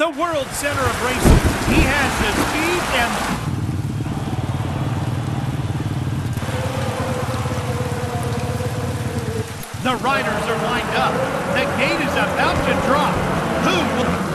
the world center of racing. He has the speed and The riders are lined up. The gate is about to drop. Who will...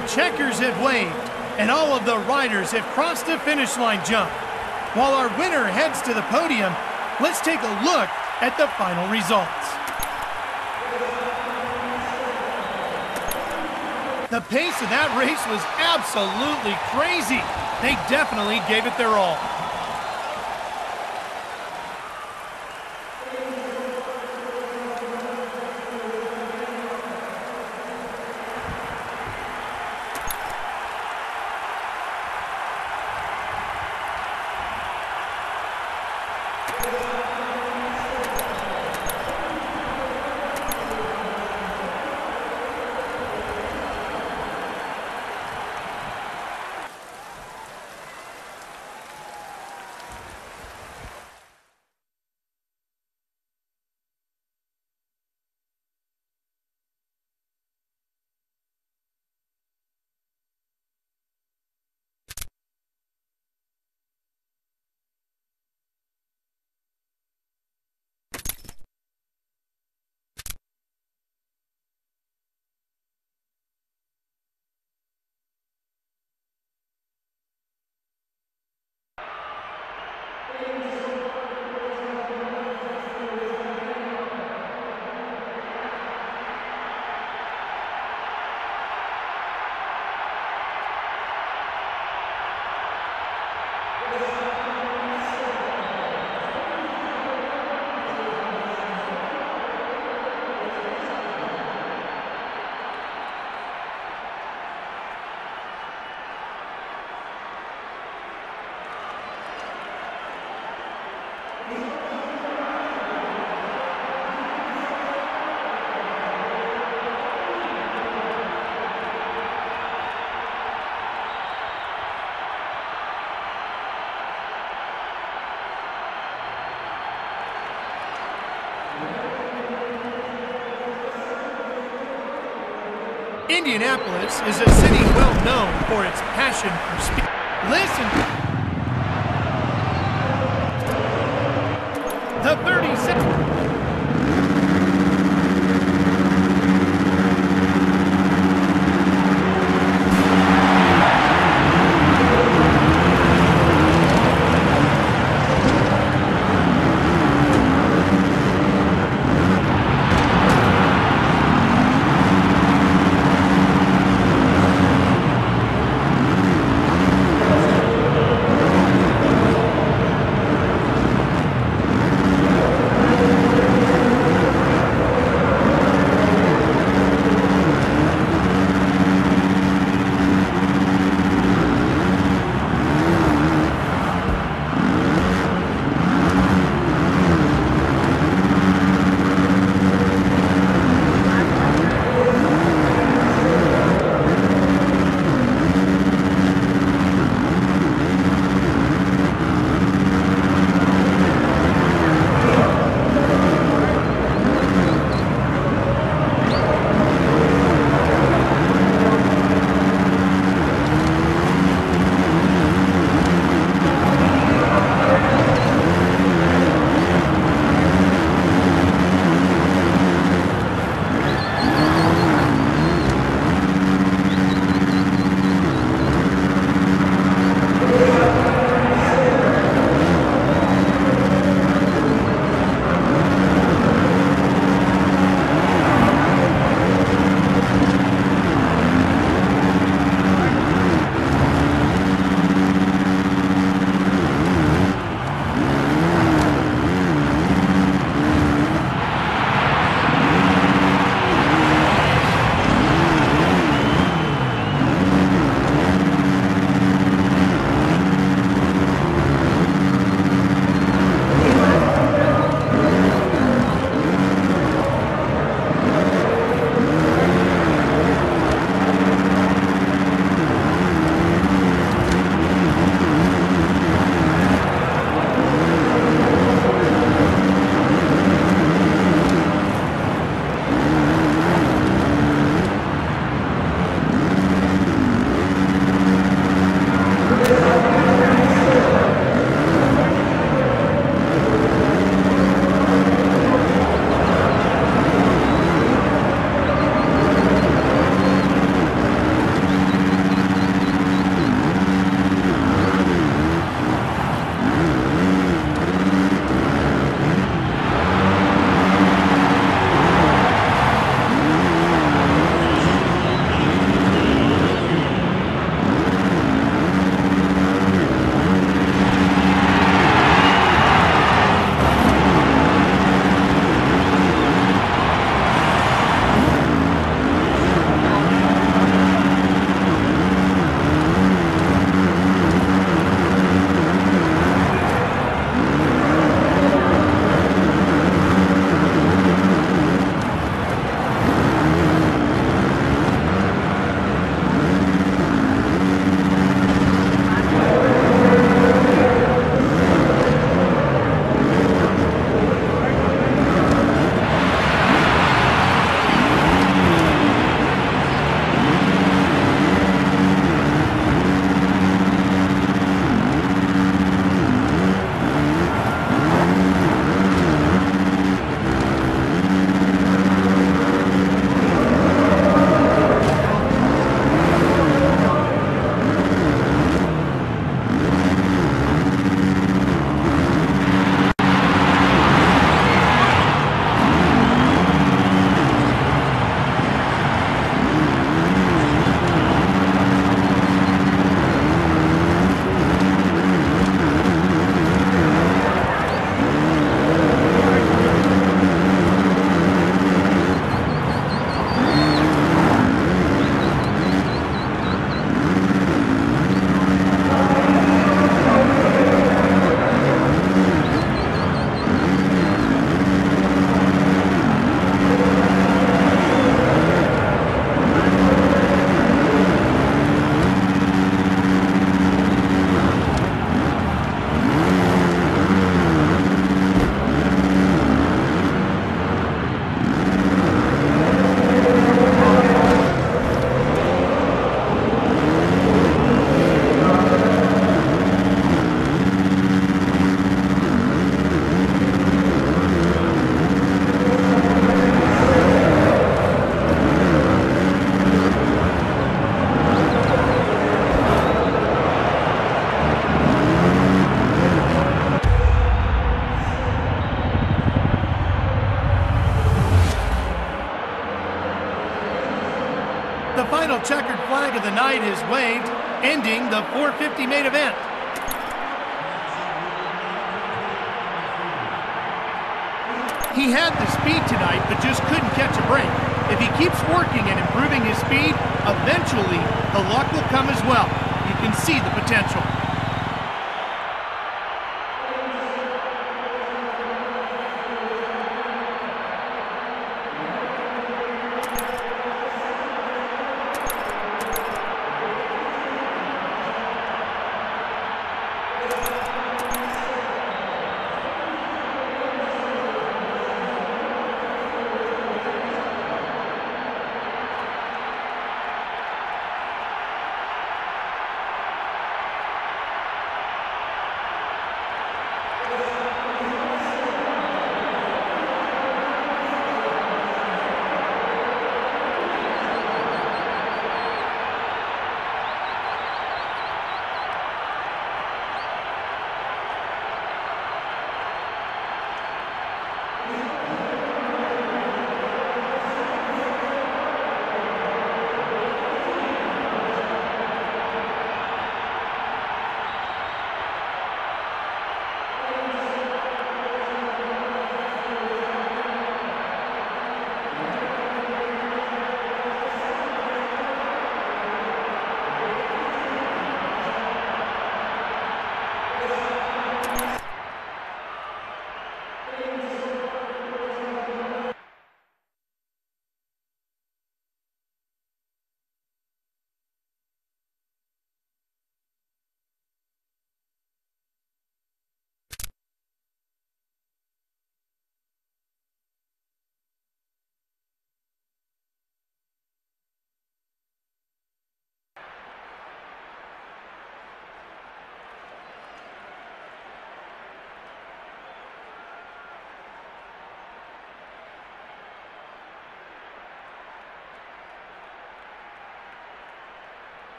The checkers have waved, and all of the riders have crossed the finish line jump. While our winner heads to the podium, let's take a look at the final results. The pace of that race was absolutely crazy. They definitely gave it their all. Indianapolis is a city well known for its passion for speed. Listen. The 36. The night is waved, ending the 450 main event. He had the speed tonight, but just couldn't catch a break. If he keeps working and improving his speed, eventually the luck will come as well. You can see the potential.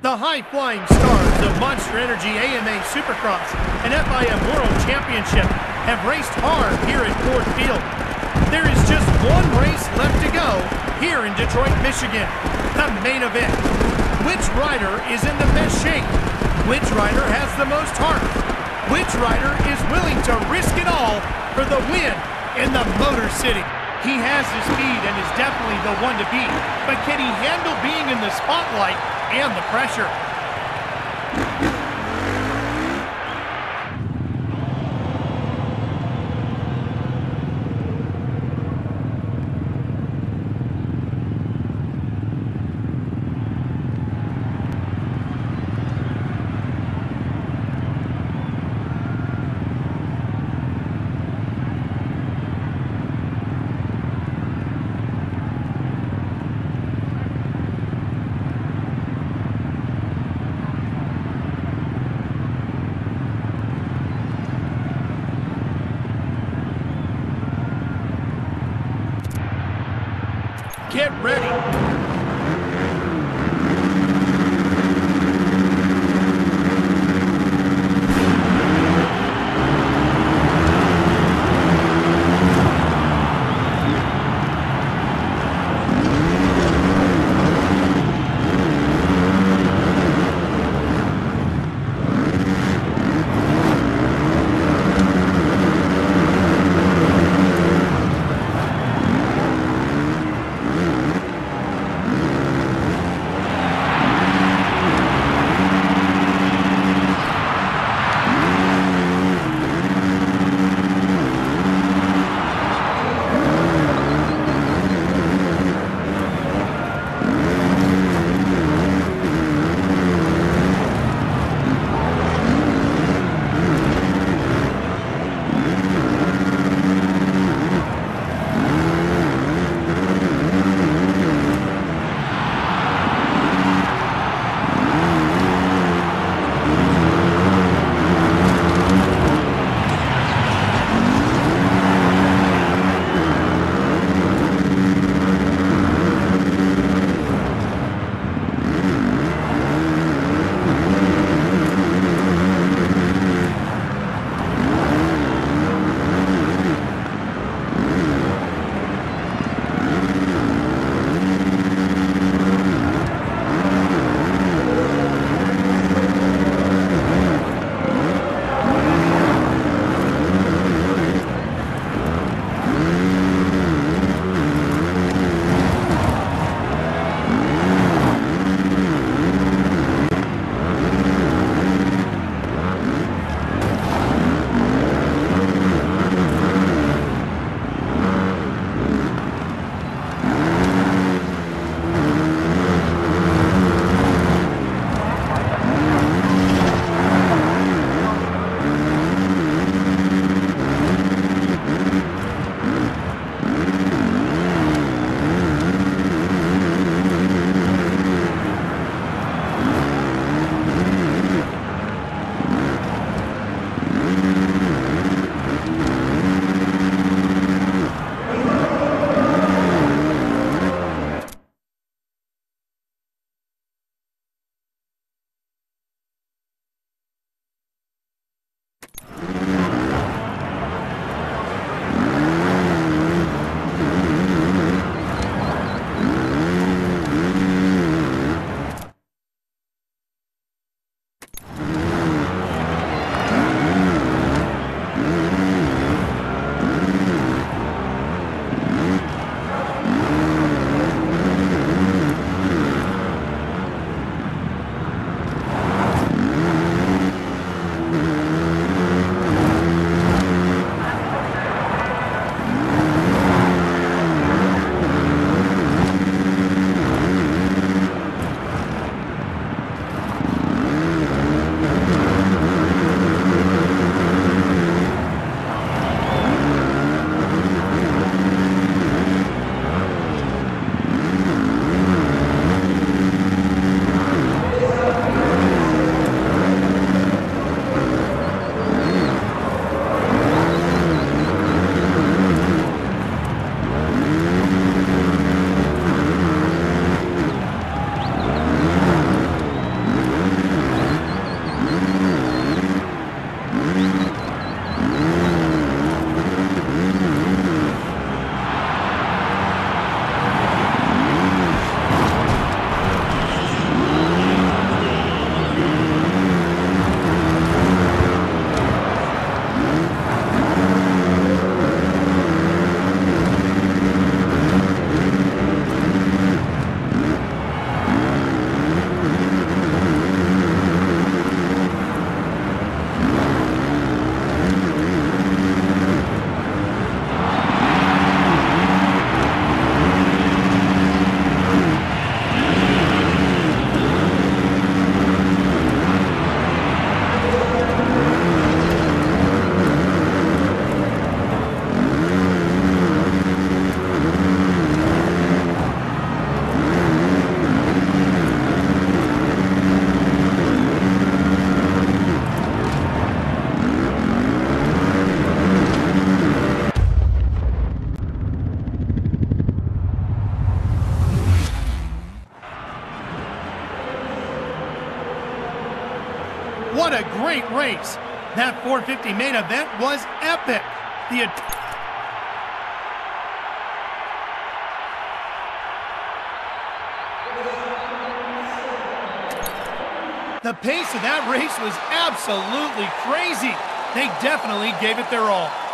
The high-flying stars of Monster Energy AMA Supercross and FIM World Championship have raced hard here at Ford Field. There is just one race left to go here in Detroit, Michigan, the main event. Which rider is in the best shape? Which rider has the most heart? Which rider is willing to risk it all for the win in the Motor City? He has the speed and is definitely the one to beat, but can he handle being in the spotlight and the pressure? Race. That 450 main event was epic. The The pace of that race was absolutely crazy. They definitely gave it their all.